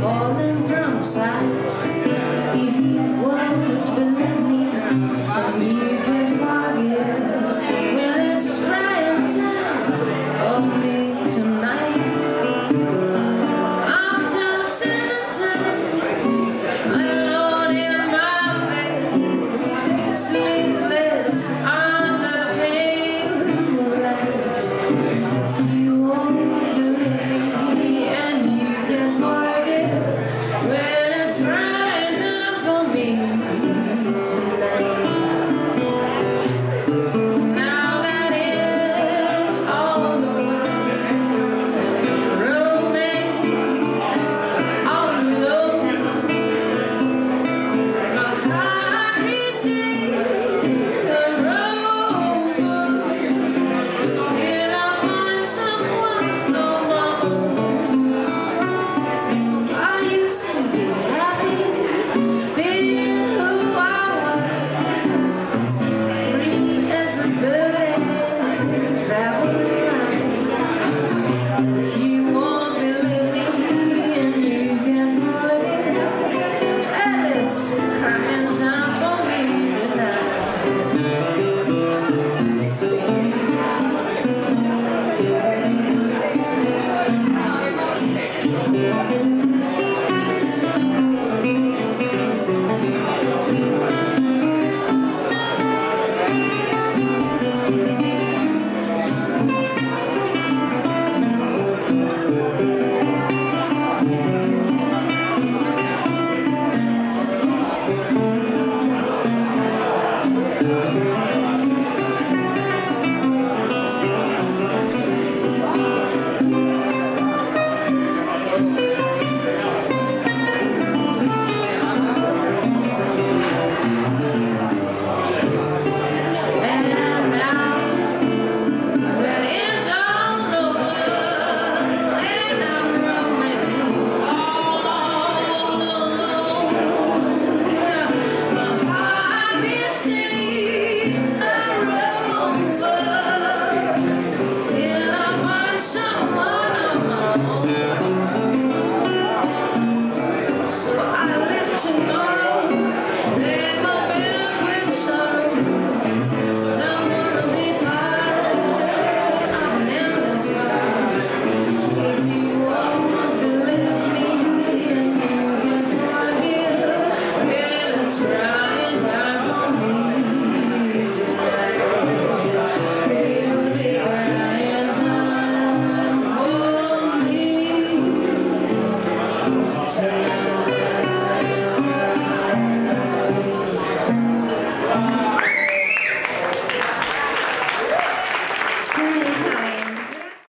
falling from sight If you would believe me And you can forgive Well, it's crying time On me tonight.